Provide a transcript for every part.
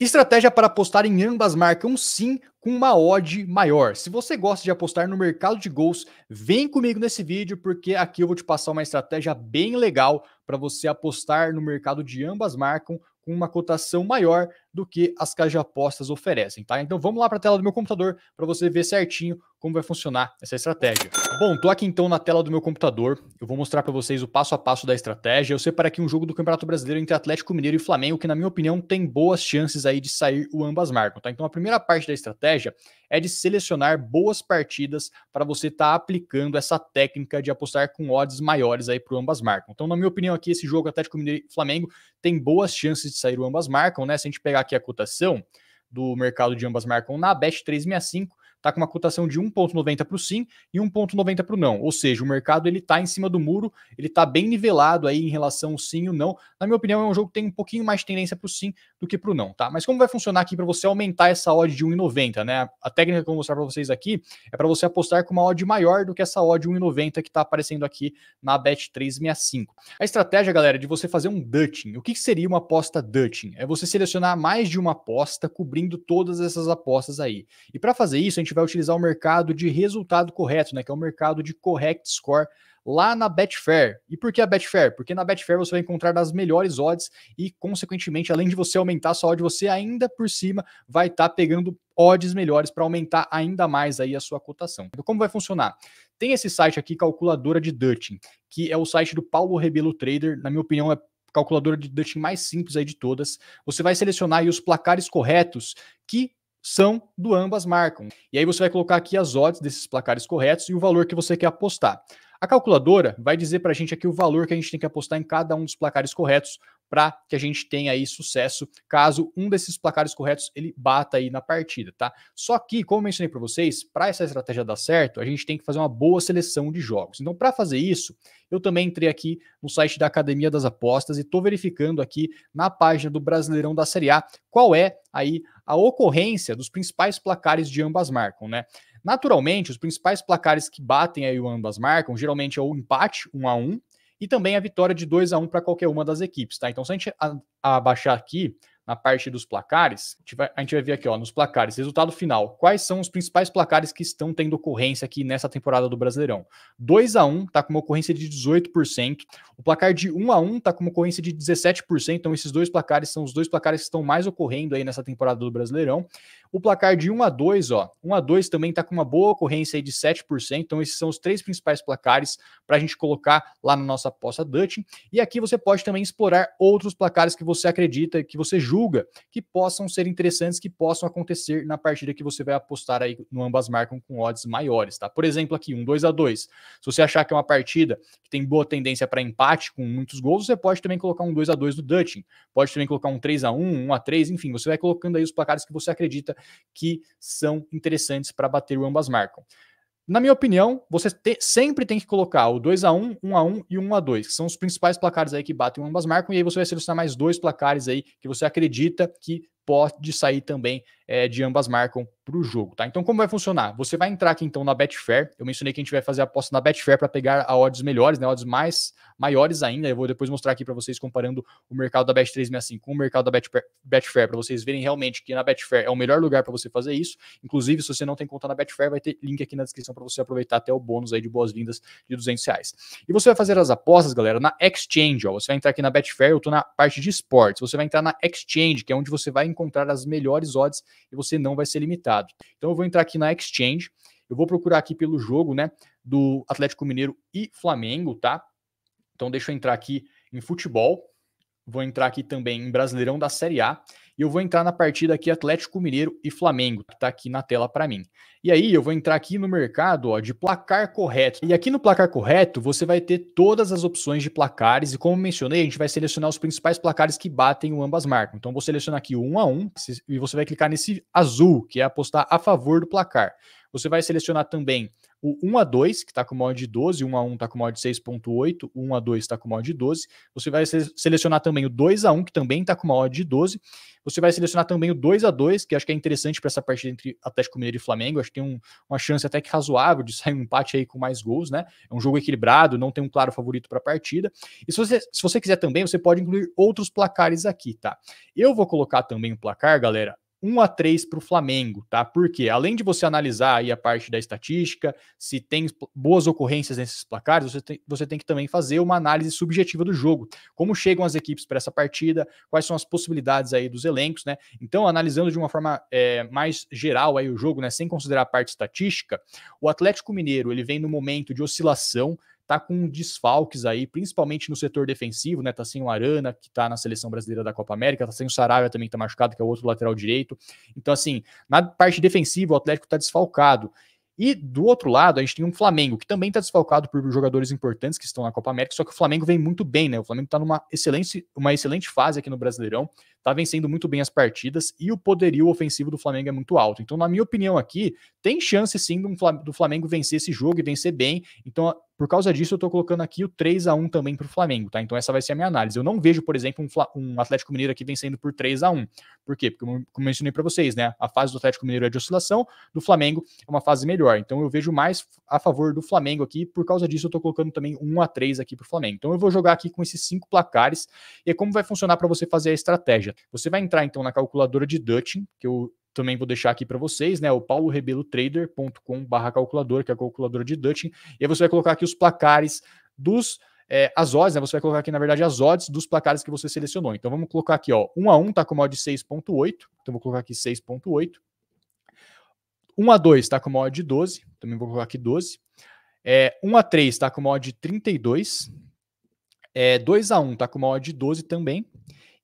Estratégia para apostar em ambas marcam sim com uma odd maior. Se você gosta de apostar no mercado de gols, vem comigo nesse vídeo porque aqui eu vou te passar uma estratégia bem legal para você apostar no mercado de ambas marcam com uma cotação maior do que as casas de apostas oferecem, tá? Então vamos lá para a tela do meu computador para você ver certinho como vai funcionar essa estratégia. Bom, tô aqui então na tela do meu computador. Eu vou mostrar para vocês o passo a passo da estratégia. Eu separei aqui um jogo do Campeonato Brasileiro entre Atlético Mineiro e Flamengo, que na minha opinião tem boas chances aí de sair o ambas marcam, tá? Então a primeira parte da estratégia é de selecionar boas partidas para você estar tá aplicando essa técnica de apostar com odds maiores aí para ambas marcam. Então, na minha opinião aqui, esse jogo Atlético Mineiro e Flamengo tem boas chances de sair o ambas marcam, né? Se a gente pegar aqui a cotação do mercado de ambas marcam na Bet 365, está com uma cotação de 1,90 para o sim e 1,90 para o não. Ou seja, o mercado ele está em cima do muro, ele está bem nivelado aí em relação ao sim e o não. Na minha opinião, é um jogo que tem um pouquinho mais tendência para o sim do que para o não, tá? Mas como vai funcionar aqui para você aumentar essa odd de 1,90, né? A técnica que eu vou mostrar para vocês aqui é para você apostar com uma odd maior do que essa odd de 1,90 que está aparecendo aqui na Bet365. A estratégia, galera, é de você fazer um Dutching. O que seria uma aposta Dutching? É você selecionar mais de uma aposta cobrindo todas essas apostas aí. E para fazer isso, a gente vai utilizar o mercado de resultado correto, né? Que é o mercado de correct score lá na Betfair. E por que a Betfair? Porque na Betfair você vai encontrar as melhores odds e, consequentemente, além de você aumentar a sua odd, você ainda por cima vai estar tá pegando odds melhores para aumentar ainda mais aí a sua cotação. Então, como vai funcionar? Tem esse site aqui, calculadora de Dutching, que é o site do Paulo Rebelo Trader, na minha opinião, é calculadora de Dutching mais simples aí de todas. Você vai selecionar os placares corretos que são do ambas marcam. E aí você vai colocar aqui as odds desses placares corretos e o valor que você quer apostar. A calculadora vai dizer para a gente aqui o valor que a gente tem que apostar em cada um dos placares corretos para que a gente tenha aí sucesso caso um desses placares corretos ele bata aí na partida, tá? Só que, como eu mencionei para vocês, para essa estratégia dar certo, a gente tem que fazer uma boa seleção de jogos. Então, para fazer isso, eu também entrei aqui no site da Academia das Apostas e estou verificando aqui na página do Brasileirão da Série A qual é aí a ocorrência dos principais placares de ambas marcam, né? Naturalmente, os principais placares que batem aí o ambas marcam, geralmente é o empate 1 a 1 e também a vitória de 2 a 1 para qualquer uma das equipes, tá? Então, se a gente abaixar aqui na parte dos placares, a gente, vai, a gente vai ver aqui, ó, nos placares, resultado final. Quais são os principais placares que estão tendo ocorrência aqui nessa temporada do Brasileirão? 2 a 1 tá com uma ocorrência de 18%, o placar de 1 a 1 tá com uma ocorrência de 17%, então esses dois placares são os dois placares que estão mais ocorrendo aí nessa temporada do Brasileirão. O placar de 1 a 2, ó, 1 a 2 também tá com uma boa ocorrência aí de 7%, então esses são os três principais placares para a gente colocar lá na nossa aposta Dutch. E aqui você pode também explorar outros placares que você acredita, que você julga que possam ser interessantes, que possam acontecer na partida que você vai apostar aí no ambas marcam com odds maiores, tá? Por exemplo, aqui um 2 a 2. Se você achar que é uma partida que tem boa tendência para empate com muitos gols, você pode também colocar um 2 a 2 do Dutch. Pode também colocar um 3 a 1, 1 a 3, enfim, você vai colocando aí os placares que você acredita que são interessantes para bater o ambas marcam. Na minha opinião, você te, sempre tem que colocar o 2 a 1 1 a 1 e 1 a 2 que são os principais placares aí que batem ambas marcam, e aí você vai selecionar mais dois placares aí que você acredita que pode sair também é, de ambas marcam para o jogo, tá? Então, como vai funcionar? Você vai entrar aqui então na Betfair. Eu mencionei que a gente vai fazer a aposta na Betfair para pegar a odds melhores, né? Odds mais maiores ainda. Eu vou depois mostrar aqui para vocês comparando o mercado da Bet365 com o mercado da Betfair, para vocês verem realmente que na Betfair é o melhor lugar para você fazer isso. Inclusive, se você não tem conta na Betfair, vai ter link aqui na descrição para você aproveitar até o bônus aí de boas-vindas de 200 reais. E você vai fazer as apostas, galera, na Exchange. Ó. Você vai entrar aqui na Betfair, eu tô na parte de esportes. Você vai entrar na Exchange, que é onde você vai encontrar as melhores odds e você não vai ser limitado. Então eu vou entrar aqui na Exchange, eu vou procurar aqui pelo jogo, né, do Atlético Mineiro e Flamengo, tá? Então deixa eu entrar aqui em futebol, vou entrar aqui também em Brasileirão da Série A e eu vou entrar na partida aqui Atlético Mineiro e Flamengo, que está aqui na tela para mim. E aí eu vou entrar aqui no mercado ó, de placar correto. E aqui no placar correto você vai ter todas as opções de placares e como mencionei, a gente vai selecionar os principais placares que batem o ambas marcam. Então vou selecionar aqui o 1 a 1 e você vai clicar nesse azul, que é apostar a favor do placar. Você vai selecionar também o 1 a 2 que está com mod de 12, 1 a 1 está com mod de 6.8, 1 a 2 está com mod de 12. Você vai selecionar também o 2 a 1 que também está com mod de 12. Você vai selecionar também o 2 a 2 que acho que é interessante para essa partida entre Atlético Mineiro e Flamengo. Acho que tem um, uma chance até que razoável de sair um empate aí com mais gols, né? É um jogo equilibrado, não tem um claro favorito para a partida. E se você, se você quiser também, você pode incluir outros placares aqui, tá? Eu vou colocar também o um placar, galera, 1 a 3 para o Flamengo, tá? Porque além de você analisar aí a parte da estatística, se tem boas ocorrências nesses placares, você tem, você tem que também fazer uma análise subjetiva do jogo. Como chegam as equipes para essa partida, quais são as possibilidades aí dos elencos, né? Então, analisando de uma forma é, mais geral aí o jogo, né? Sem considerar a parte estatística, o Atlético Mineiro ele vem no momento de oscilação, tá com desfalques aí, principalmente no setor defensivo, né? Tá sem o Arana, que tá na seleção brasileira da Copa América, tá sem o Saravia também que tá machucado, que é o outro lateral direito. Então, assim, na parte defensiva, o Atlético tá desfalcado. E do outro lado, a gente tem um Flamengo, que também está desfalcado por jogadores importantes que estão na Copa América, só que o Flamengo vem muito bem, né? O Flamengo está numa excelente, uma excelente fase aqui no Brasileirão, está vencendo muito bem as partidas e o poderio ofensivo do Flamengo é muito alto. Então, na minha opinião aqui, tem chance sim do Flamengo vencer esse jogo e vencer bem. Então, por causa disso, eu estou colocando aqui o 3 a 1 também para o Flamengo, tá? Então essa vai ser a minha análise. Eu não vejo, por exemplo, um, um Atlético Mineiro aqui vencendo por 3 a 1 Por quê? Porque, como eu mencionei para vocês, né? A fase do Atlético Mineiro é de oscilação, do Flamengo é uma fase melhor. Então eu vejo mais a favor do Flamengo aqui. Por causa disso, eu estou colocando também 1 a 3 aqui para o Flamengo. Então eu vou jogar aqui com esses cinco placares. E é como vai funcionar para você fazer a estratégia. Você vai entrar então na calculadora de Dutching, que eu também vou deixar aqui para vocês, né? O paulorebelotrader.com/barra calculador, que é a calculadora de Dutching. E aí você vai colocar aqui os placares dos é, as odds, né? Você vai colocar aqui, na verdade, as odds dos placares que você selecionou. Então vamos colocar aqui, ó, 1 a 1 tá com mod 6.8. Então vou colocar aqui 6.8. 1 a 2 tá com mod de 12. Também vou colocar aqui 12. É, 1 a 3 tá com mod de 32. É, 2 a 1 tá com mod de 12 também.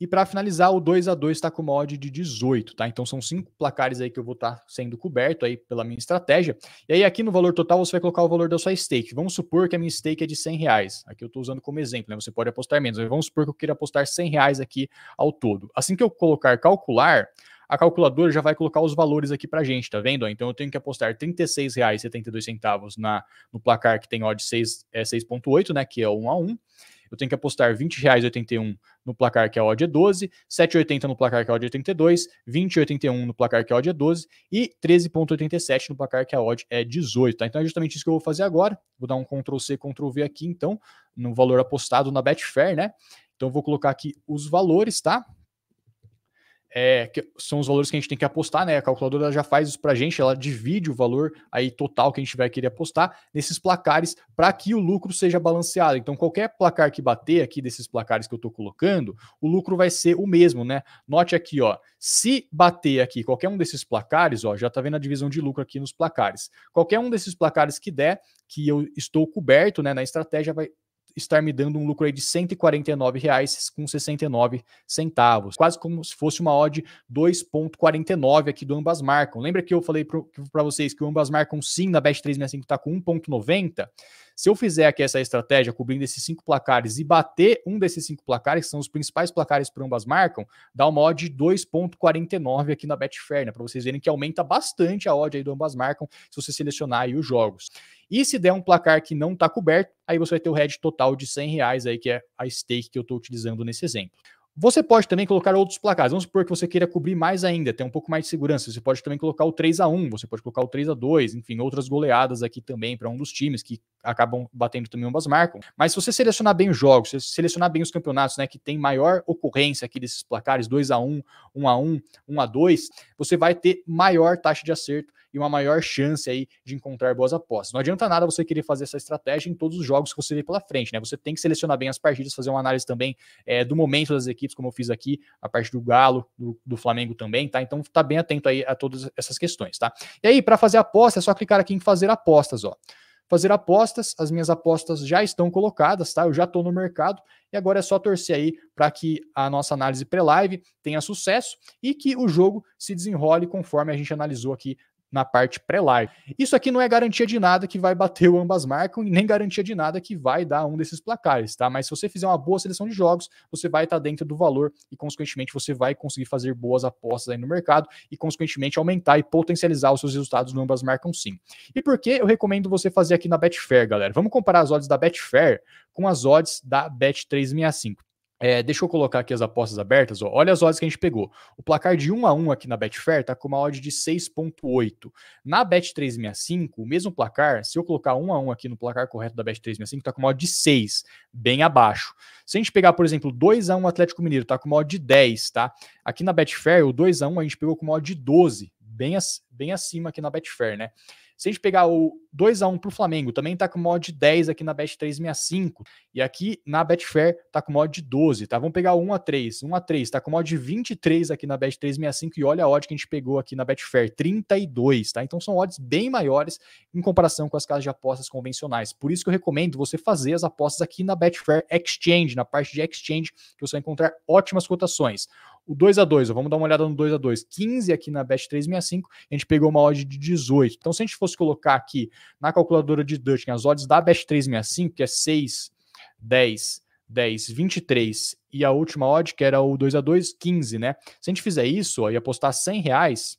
E para finalizar, o 2 a 2 está com mod de 18, tá? Então são cinco placares aí que eu vou estar tá sendo coberto aí pela minha estratégia. E aí aqui no valor total você vai colocar o valor da sua stake. Vamos supor que a minha stake é de 100 reais. Aqui eu estou usando como exemplo, né? Você pode apostar menos. Mas vamos supor que eu queira apostar 100 reais aqui ao todo. Assim que eu colocar calcular, a calculadora já vai colocar os valores aqui para gente, tá vendo? Então eu tenho que apostar R$ 36,72 na no placar que tem odd 6, é 6.8, né, que é o 1 a 1 eu tenho que apostar R$ 20,81 no placar que a odd é 12, 7,80 no placar que a odd é 82, 20,81 no placar que a odd é 12 e 13,87 no placar que a odd é 18, tá? Então é justamente isso que eu vou fazer agora. Vou dar um Ctrl C, Ctrl V aqui, então, no valor apostado na Betfair, né? Então vou colocar aqui os valores, tá? É, que são os valores que a gente tem que apostar, né? A calculadora já faz isso para a gente, ela divide o valor aí total que a gente vai querer apostar nesses placares para que o lucro seja balanceado. Então, qualquer placar que bater aqui desses placares que eu estou colocando, o lucro vai ser o mesmo, né? Note aqui, ó, se bater aqui qualquer um desses placares, ó, já está vendo a divisão de lucro aqui nos placares. Qualquer um desses placares que der, que eu estou coberto, né, na estratégia, vai estar me dando um lucro aí de R$ 149,69 centavos, quase como se fosse uma odd 2.49 aqui do ambas marcam. Lembra que eu falei para vocês que o ambas marcam sim na Bet 365 está com 1.90? Se eu fizer aqui essa estratégia cobrindo esses cinco placares e bater um desses cinco placares, que são os principais placares para ambas marcam, dá uma odd de 2.49 aqui na Betfair, né? Para vocês verem que aumenta bastante a odd aí do ambas marcam se você selecionar aí os jogos. E se der um placar que não está coberto, aí você vai ter o head total de 100 reais aí, que é a stake que eu estou utilizando nesse exemplo. Você pode também colocar outros placares. Vamos supor que você queira cobrir mais ainda, ter um pouco mais de segurança. Você pode também colocar o 3 a 1 você pode colocar o 3 a 2 enfim, outras goleadas aqui também para um dos times que acabam batendo também umas marcam. Mas se você selecionar bem os jogos, se selecionar bem os campeonatos, né, que tem maior ocorrência aqui desses placares, 2 a 1 1 a 1 1 a 2 você vai ter maior taxa de acerto e uma maior chance aí de encontrar boas apostas. Não adianta nada você querer fazer essa estratégia em todos os jogos que você vê pela frente, né? Você tem que selecionar bem as partidas, fazer uma análise também é, do momento das equipes, como eu fiz aqui, a parte do Galo, do, do Flamengo também, tá? Então tá bem atento aí a todas essas questões, tá? E aí, para fazer aposta, é só clicar aqui em fazer apostas, ó fazer apostas. As minhas apostas já estão colocadas, tá? Eu já estou no mercado e agora é só torcer aí para que a nossa análise pré-live tenha sucesso e que o jogo se desenrole conforme a gente analisou aqui na parte pré-live. Isso aqui não é garantia de nada que vai bater o ambas marcam e nem garantia de nada que vai dar um desses placares, tá? Mas se você fizer uma boa seleção de jogos, você vai estar dentro do valor e, consequentemente, você vai conseguir fazer boas apostas aí no mercado e, consequentemente, aumentar e potencializar os seus resultados no ambas marcam sim. E por que eu recomendo você fazer aqui na Betfair, galera? Vamos comparar as odds da Betfair com as odds da Bet365. É, deixa eu colocar aqui as apostas abertas. Ó. Olha as odds que a gente pegou. O placar de 1 a 1 aqui na Betfair está com uma odd de 6.8. Na Bet365, o mesmo placar, se eu colocar 1 a 1 aqui no placar correto da Bet365, está com uma odd de 6, bem abaixo. Se a gente pegar, por exemplo, 2 a 1 Atlético Mineiro, está com uma odd de 10, tá? Aqui na Betfair, o 2 a 1 a gente pegou com uma odd de 12, bem, bem acima aqui na Betfair, né? Se a gente pegar o 2 a 1 para o Flamengo, também está com mod 10 aqui na Bet 365. E aqui na Betfair está com mod 12, tá? Vamos pegar o 1 a 3. 1 a 3 está com mod 23 aqui na Bet 365 e olha a odd que a gente pegou aqui na Betfair, 32, tá? Então são odds bem maiores em comparação com as casas de apostas convencionais. Por isso que eu recomendo você fazer as apostas aqui na Betfair Exchange, na parte de exchange, que você vai encontrar ótimas cotações. O 2 a 2 vamos dar uma olhada no 2 a 2 15 aqui na Bet 365, a gente pegou uma odd de 18. Então, se a gente fosse colocar aqui na calculadora de Dutch as odds da Bet 365, que é 6, 10, 10, 23, e a última odd, que era o 2 a 2 15, né? Se a gente fizer isso ó, e apostar 100 reais,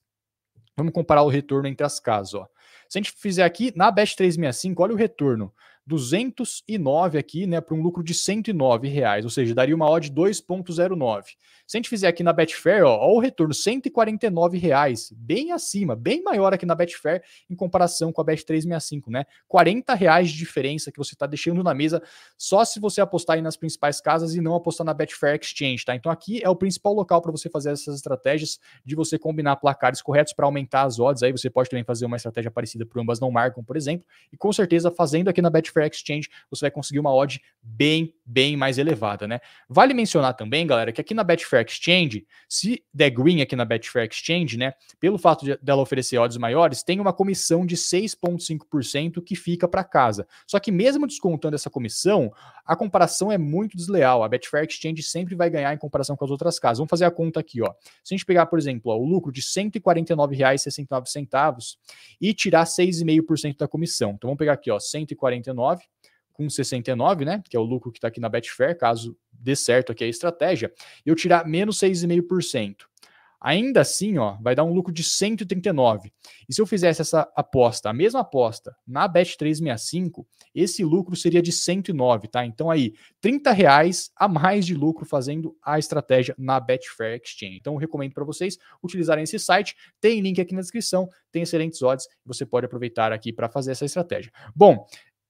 vamos comparar o retorno entre as casas. Ó. Se a gente fizer aqui na Bet 365, olha o retorno. 209 aqui, né, para um lucro de 109 reais, ou seja, daria uma odd 2.09. Se a gente fizer aqui na Betfair, ó, ó o retorno 149 reais, bem acima, bem maior aqui na Betfair em comparação com a Bet365, né? 40 reais de diferença que você está deixando na mesa só se você apostar aí nas principais casas e não apostar na Betfair Exchange, tá? Então aqui é o principal local para você fazer essas estratégias de você combinar placares corretos para aumentar as odds. Aí você pode também fazer uma estratégia parecida para ambas não marcam, por exemplo, e com certeza fazendo aqui na Betfair Fair Exchange, você vai conseguir uma odd bem, bem mais elevada, né? Vale mencionar também, galera, que aqui na Betfair Exchange, se der green aqui na Betfair Exchange, né, pelo fato de, dela oferecer odds maiores, tem uma comissão de 6,5% que fica para casa. Só que mesmo descontando essa comissão, a comparação é muito desleal. A Betfair Exchange sempre vai ganhar em comparação com as outras casas. Vamos fazer a conta aqui, ó. Se a gente pegar, por exemplo, ó, o lucro de R$ 149,69 e tirar 6,5% da comissão. Então vamos pegar aqui, ó, 149 com 69, né? Que é o lucro que está aqui na Betfair, caso dê certo aqui a estratégia, eu tirar menos 6,5%. Ainda assim, ó, vai dar um lucro de 139. E se eu fizesse essa aposta, a mesma aposta, na Bet365, esse lucro seria de 109, tá? Então aí, 30 reais a mais de lucro fazendo a estratégia na Betfair Exchange. Então eu recomendo para vocês utilizarem esse site, tem link aqui na descrição, tem excelentes odds, você pode aproveitar aqui para fazer essa estratégia. Bom,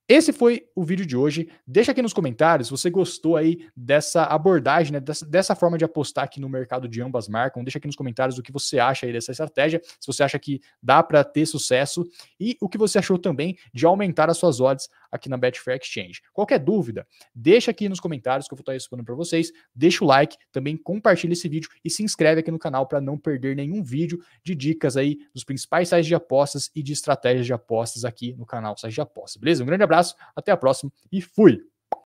esse foi o vídeo de hoje. Deixa aqui nos comentários se você gostou aí dessa abordagem, né, dessa, dessa, forma de apostar aqui no mercado de ambas marcas. Deixa aqui nos comentários o que você acha aí dessa estratégia, se você acha que dá para ter sucesso e o que você achou também de aumentar as suas odds aqui na Betfair Exchange. Qualquer dúvida, deixa aqui nos comentários que eu vou estar respondendo para vocês. Deixa o like, também compartilha esse vídeo e se inscreve aqui no canal para não perder nenhum vídeo de dicas aí dos principais sites de apostas e de estratégias de apostas aqui no canal Sites de Apostas. Beleza? Um grande abraço, até a próxima e fui!